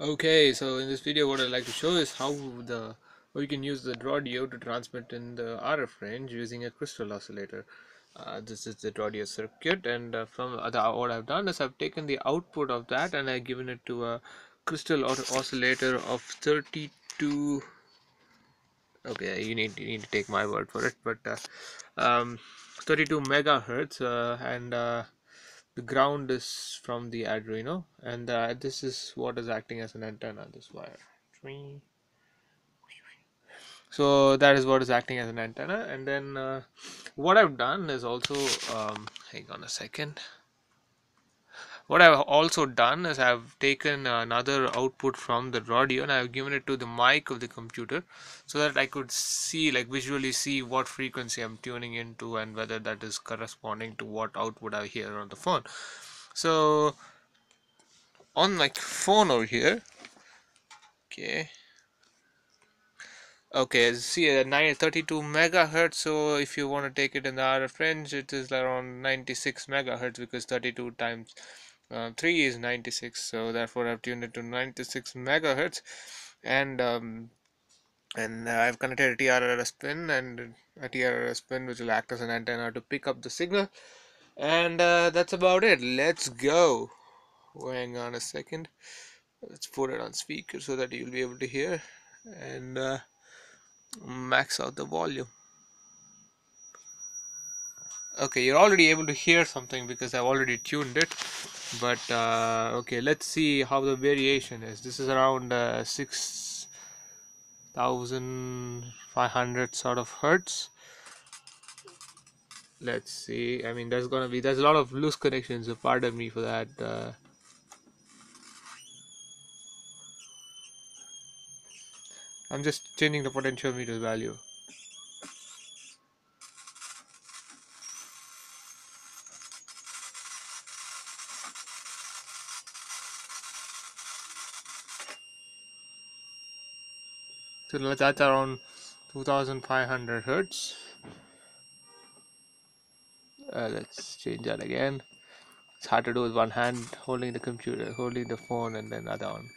Okay, so in this video what I'd like to show is how the how you can use the Drawdio to transmit in the RF range using a crystal oscillator. Uh, this is the Drawdio circuit and uh, from uh, the, what I've done is I've taken the output of that and I've given it to a crystal oscillator of 32 okay you need you need to take my word for it but uh, um, 32 megahertz uh, and uh, the ground is from the Arduino and uh, this is what is acting as an antenna this wire. So that is what is acting as an antenna and then uh, what I've done is also um, hang on a second what I've also done is I've taken another output from the radio and I've given it to the mic of the computer so that I could see like visually see what frequency I'm tuning into and whether that is corresponding to what output I hear on the phone. So on my phone over here okay. Okay see uh, a 932 megahertz so if you want to take it in the RF range it is around 96 megahertz because 32 times uh, 3 is 96 so therefore I've tuned it to 96 megahertz. And um, and uh, I've connected a TRRS pin and a TRRS pin which will act as an antenna to pick up the signal. And uh, that's about it. Let's go. Hang on a second. Let's put it on speaker so that you'll be able to hear. And uh, max out the volume okay you're already able to hear something because I've already tuned it. But uh, okay let's see how the variation is. This is around uh, 6500 sort of hertz. Let's see. I mean there's gonna be there's a lot of loose connections so pardon me for that uh, I'm just changing the potentiometer value so that's around 2500 hertz. Uh, let's change that again. It's hard to do with one hand holding the computer holding the phone and then other one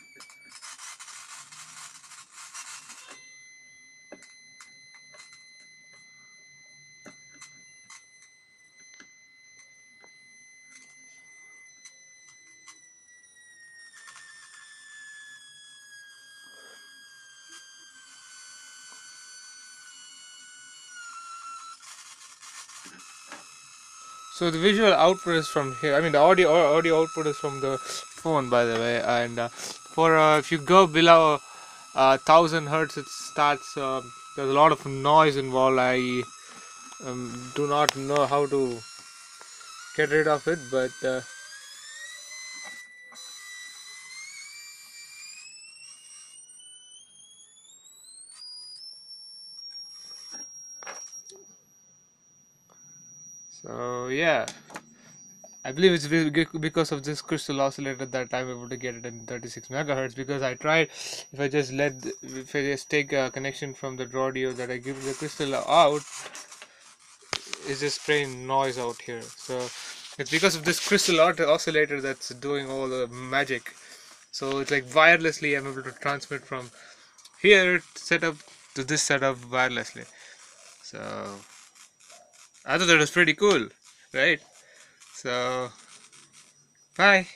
so the visual output is from here. I mean the audio audio output is from the phone by the way. And uh, for uh, if you go below uh, 1000 hertz it starts uh, there's a lot of noise involved. I um, do not know how to get rid of it but so yeah. I believe it's because of this crystal oscillator that I'm able to get it in 36 megahertz because I tried if I just let if I just take a connection from the Drawdio that I give the crystal out it's just spraying noise out here. So it's because of this crystal oscillator that's doing all the magic. So it's like wirelessly I'm able to transmit from here setup to this setup wirelessly. So I thought that was pretty cool, right? So, bye.